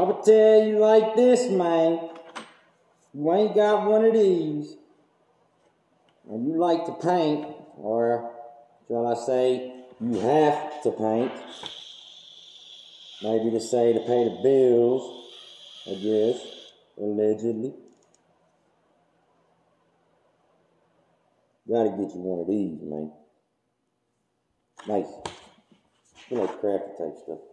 I would tell you like this, man. You ain't got one of these, and you like to paint, or shall I say, you have to paint. Maybe to say to pay the bills, I guess, allegedly. Gotta get you one of these, man. Nice. You like crafty type stuff.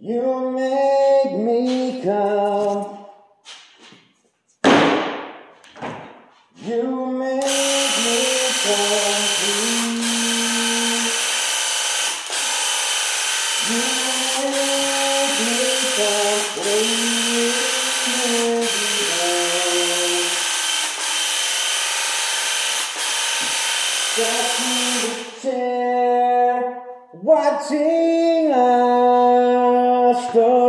You make me come. You make me complete. You make me complete. Got you the chair, watching us for